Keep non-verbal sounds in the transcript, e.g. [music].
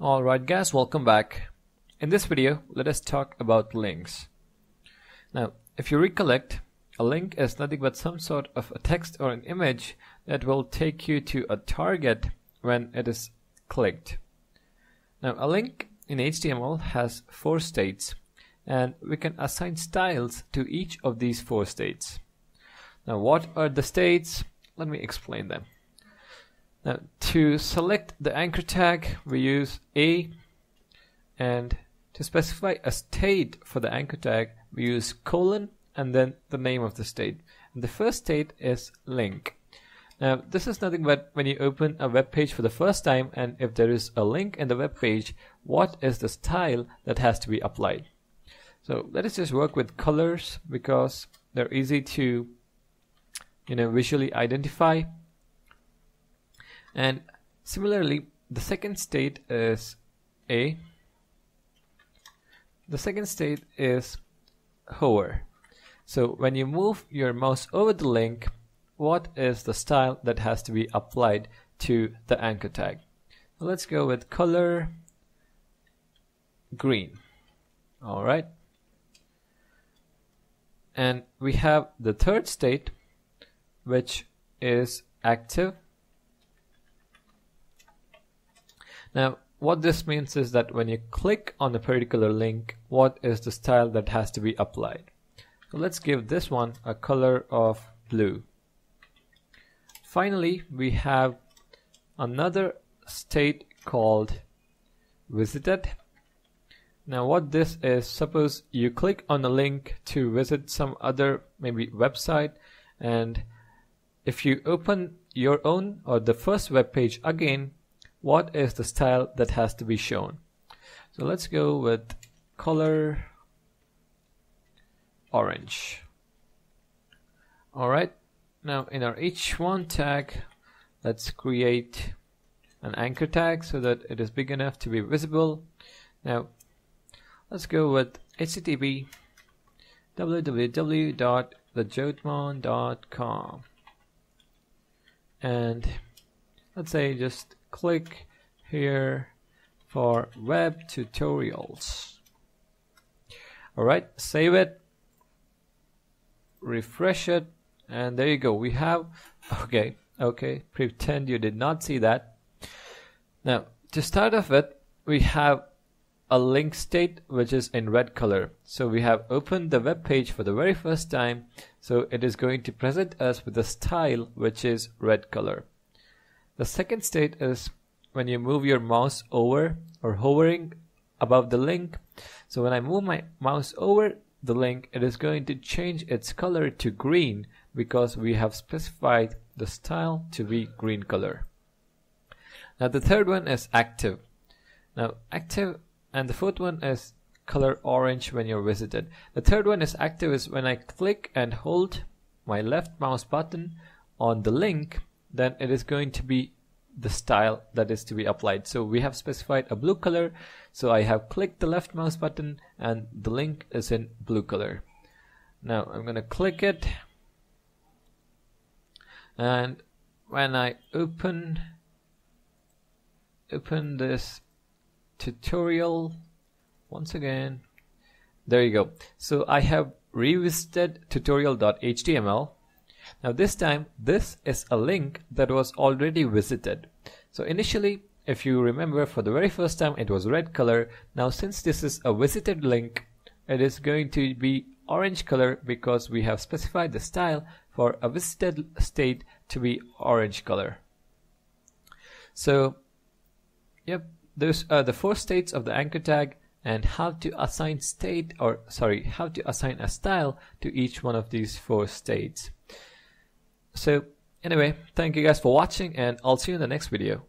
Alright guys, welcome back. In this video, let us talk about links. Now, if you recollect, a link is nothing but some sort of a text or an image that will take you to a target when it is clicked. Now, a link in HTML has four states and we can assign styles to each of these four states. Now, what are the states? Let me explain them. Now to select the anchor tag we use A and to specify a state for the anchor tag we use colon and then the name of the state. And the first state is link. Now this is nothing but when you open a web page for the first time and if there is a link in the web page what is the style that has to be applied. So let us just work with colors because they're easy to you know visually identify and similarly the second state is A. The second state is hover so when you move your mouse over the link what is the style that has to be applied to the anchor tag? Let's go with color green. Alright and we have the third state which is active Now, what this means is that when you click on a particular link, what is the style that has to be applied? So let's give this one a color of blue. Finally, we have another state called visited. Now what this is, suppose you click on a link to visit some other maybe website and if you open your own or the first web page again, what is the style that has to be shown? So let's go with color orange. Alright now in our h1 tag let's create an anchor tag so that it is big enough to be visible. Now let's go with http www.thejotmon.com and let's say just click here for web tutorials. Alright save it refresh it and there you go. We have [laughs] okay okay pretend you did not see that. Now to start off with we have a link state which is in red color. So we have opened the web page for the very first time. So it is going to present us with a style which is red color the second state is when you move your mouse over or hovering above the link. So when I move my mouse over the link, it is going to change its color to green because we have specified the style to be green color. Now the third one is active. Now active and the fourth one is color orange when you're visited. The third one is active is when I click and hold my left mouse button on the link then it is going to be the style that is to be applied. So we have specified a blue color. So I have clicked the left mouse button and the link is in blue color. Now I'm going to click it. And when I open open this tutorial once again there you go so I have revisited tutorial.html now this time, this is a link that was already visited. So initially, if you remember for the very first time it was red color. Now since this is a visited link, it is going to be orange color because we have specified the style for a visited state to be orange color. So, yep, those are uh, the four states of the anchor tag and how to assign state or sorry, how to assign a style to each one of these four states. So anyway, thank you guys for watching and I'll see you in the next video.